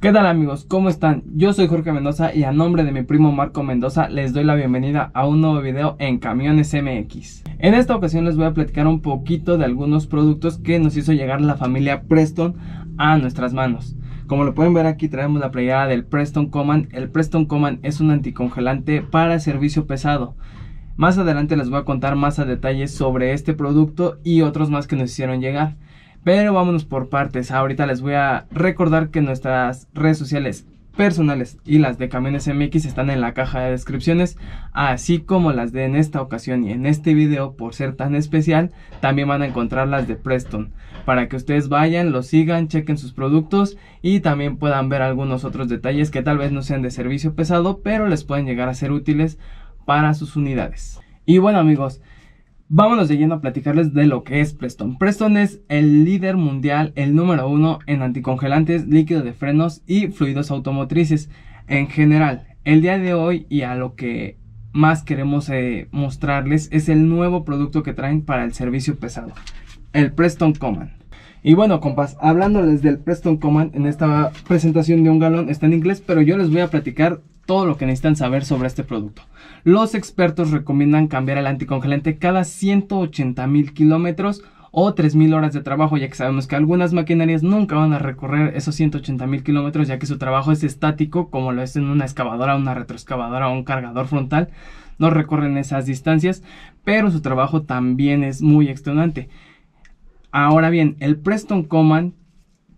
¿Qué tal amigos? ¿Cómo están? Yo soy Jorge Mendoza y a nombre de mi primo Marco Mendoza les doy la bienvenida a un nuevo video en Camiones MX. En esta ocasión les voy a platicar un poquito de algunos productos que nos hizo llegar la familia Preston a nuestras manos. Como lo pueden ver aquí traemos la playera del Preston Command. El Preston Command es un anticongelante para servicio pesado. Más adelante les voy a contar más a detalles sobre este producto y otros más que nos hicieron llegar. Pero vámonos por partes. Ahorita les voy a recordar que nuestras redes sociales personales y las de Camiones MX están en la caja de descripciones, así como las de en esta ocasión y en este video por ser tan especial, también van a encontrar las de Preston, para que ustedes vayan, lo sigan, chequen sus productos y también puedan ver algunos otros detalles que tal vez no sean de servicio pesado, pero les pueden llegar a ser útiles para sus unidades. Y bueno amigos, Vámonos de lleno a platicarles de lo que es Preston. Preston es el líder mundial, el número uno en anticongelantes, líquido de frenos y fluidos automotrices en general. El día de hoy y a lo que más queremos eh, mostrarles es el nuevo producto que traen para el servicio pesado, el Preston Command. Y bueno, compas, hablándoles del Preston Command en esta presentación de un galón está en inglés, pero yo les voy a platicar todo lo que necesitan saber sobre este producto. Los expertos recomiendan cambiar el anticongelante cada 180 mil kilómetros o 3.000 horas de trabajo, ya que sabemos que algunas maquinarias nunca van a recorrer esos 180 mil kilómetros, ya que su trabajo es estático, como lo es en una excavadora, una retroexcavadora o un cargador frontal, no recorren esas distancias, pero su trabajo también es muy extenuante. Ahora bien, el Preston Command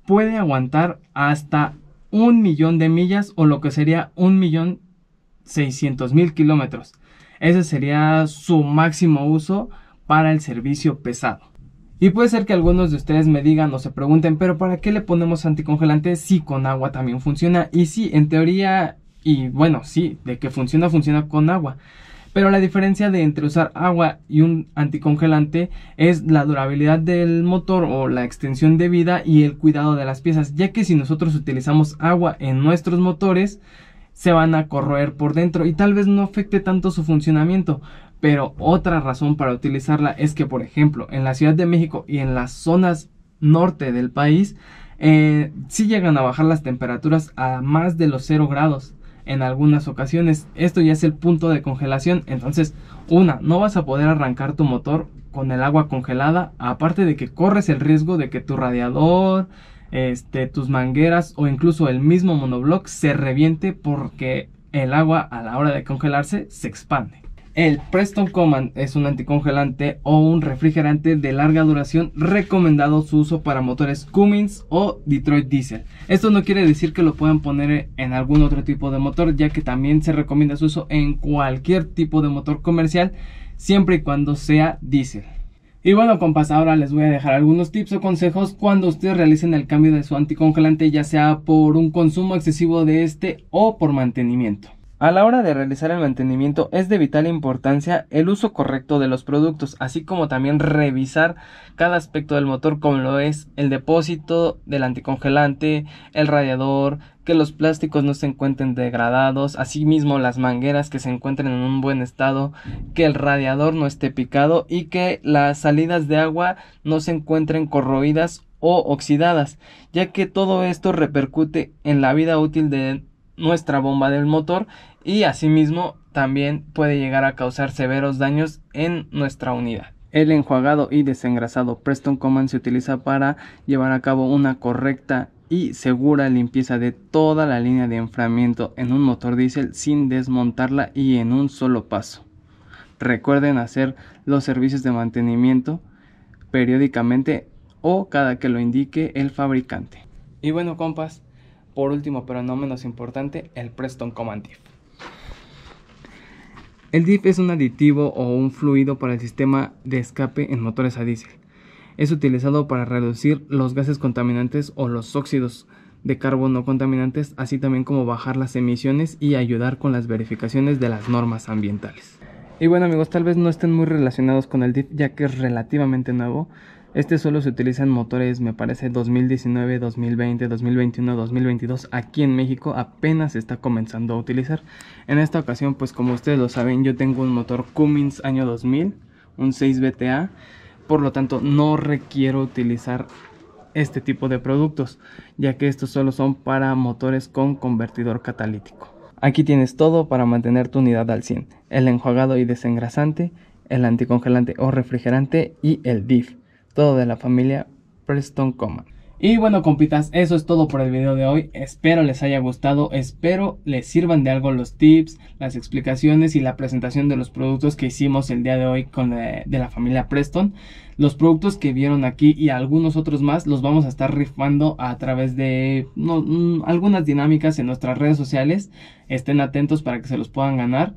puede aguantar hasta un millón de millas o lo que sería un millón 600 mil kilómetros. Ese sería su máximo uso para el servicio pesado. Y puede ser que algunos de ustedes me digan o se pregunten, pero ¿para qué le ponemos anticongelante si con agua también funciona? Y sí, en teoría, y bueno, sí, de que funciona, funciona con agua. Pero la diferencia de entre usar agua y un anticongelante es la durabilidad del motor o la extensión de vida y el cuidado de las piezas, ya que si nosotros utilizamos agua en nuestros motores, se van a corroer por dentro y tal vez no afecte tanto su funcionamiento. Pero otra razón para utilizarla es que, por ejemplo, en la Ciudad de México y en las zonas norte del país, eh, sí llegan a bajar las temperaturas a más de los 0 grados en algunas ocasiones. Esto ya es el punto de congelación. Entonces, una, no vas a poder arrancar tu motor con el agua congelada, aparte de que corres el riesgo de que tu radiador, este, tus mangueras o incluso el mismo monobloc se reviente porque el agua a la hora de congelarse se expande. El Preston Command es un anticongelante o un refrigerante de larga duración recomendado su uso para motores Cummins o Detroit Diesel. Esto no quiere decir que lo puedan poner en algún otro tipo de motor ya que también se recomienda su uso en cualquier tipo de motor comercial siempre y cuando sea diésel. Y bueno compas, ahora les voy a dejar algunos tips o consejos cuando ustedes realicen el cambio de su anticongelante ya sea por un consumo excesivo de este o por mantenimiento. A la hora de realizar el mantenimiento es de vital importancia el uso correcto de los productos, así como también revisar cada aspecto del motor como lo es el depósito del anticongelante, el radiador, que los plásticos no se encuentren degradados, asimismo las mangueras que se encuentren en un buen estado, que el radiador no esté picado y que las salidas de agua no se encuentren corroídas o oxidadas, ya que todo esto repercute en la vida útil de nuestra bomba del motor y asimismo también puede llegar a causar severos daños en nuestra unidad. El enjuagado y desengrasado Preston Command se utiliza para llevar a cabo una correcta y segura limpieza de toda la línea de enfriamiento en un motor diésel sin desmontarla y en un solo paso. Recuerden hacer los servicios de mantenimiento periódicamente o cada que lo indique el fabricante. Y bueno compas, por último pero no menos importante, el Preston Command Diff. El DIF es un aditivo o un fluido para el sistema de escape en motores a diésel. Es utilizado para reducir los gases contaminantes o los óxidos de carbono contaminantes, así también como bajar las emisiones y ayudar con las verificaciones de las normas ambientales. Y bueno amigos, tal vez no estén muy relacionados con el DIF ya que es relativamente nuevo, este solo se utiliza en motores, me parece, 2019, 2020, 2021, 2022. Aquí en México apenas se está comenzando a utilizar. En esta ocasión, pues como ustedes lo saben, yo tengo un motor Cummins año 2000, un 6 BTA. Por lo tanto, no requiero utilizar este tipo de productos, ya que estos solo son para motores con convertidor catalítico. Aquí tienes todo para mantener tu unidad al 100, el enjuagado y desengrasante, el anticongelante o refrigerante y el DIF, todo de la familia Preston Command. Y bueno compitas, eso es todo por el video de hoy. Espero les haya gustado, espero les sirvan de algo los tips, las explicaciones y la presentación de los productos que hicimos el día de hoy con de, la familia Preston. Los productos que vieron aquí y algunos otros más los vamos a estar rifando a través de mm, algunas dinámicas en nuestras redes sociales. Estén atentos para que se los puedan ganar.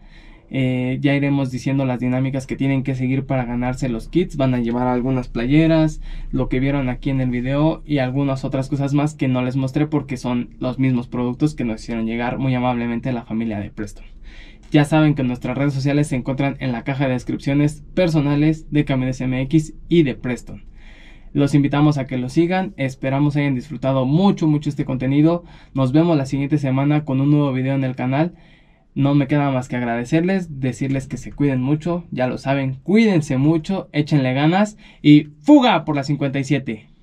Eh, ya iremos diciendo las dinámicas que tienen que seguir para ganarse los kits. Van a llevar algunas playeras, lo que vieron aquí en el video y algunas otras cosas más que no les mostré porque son los mismos productos que nos hicieron llegar muy amablemente la familia de Preston. Ya saben que nuestras redes sociales se encuentran en la caja de descripciones personales de Camiones MX y de Preston. Los invitamos a que lo sigan, esperamos hayan disfrutado mucho, mucho este contenido. Nos vemos la siguiente semana con un nuevo video en el canal. No me queda más que agradecerles, decirles que se cuiden mucho, ya lo saben, cuídense mucho, échenle ganas y fuga por la 57.